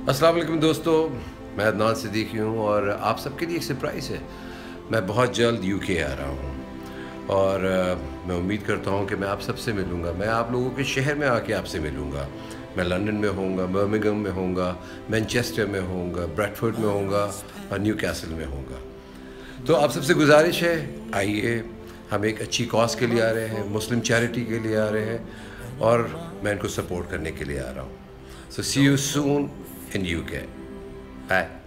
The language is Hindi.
अस्सलाम वालेकुम दोस्तों मैं अदनान सिद्दीकी हूँ और आप सबके लिए एक सरप्राइज़ है। मैं बहुत जल्द यूके आ रहा हूँ और uh, मैं उम्मीद करता हूँ कि मैं आप सबसे मिलूँगा। मैं आप लोगों के शहर में आके आपसे मिलूँगा। मैं लंदन में होऊँगा बर्मिंगम में होऊँगा मैनचेस्टर में होऊँगा ब्रेडफोर्ड में होऊँगा और न्यू कैसल में होऊँगा। तो आप सबसे गुजारिश है आइए हम एक अच्छी कॉज के लिए आ रहे हैं मुस्लिम चैरिटी के लिए आ रहे हैं और मैं इनको सपोर्ट करने के लिए आ रहा हूँ। So see you soon in UK. Bye.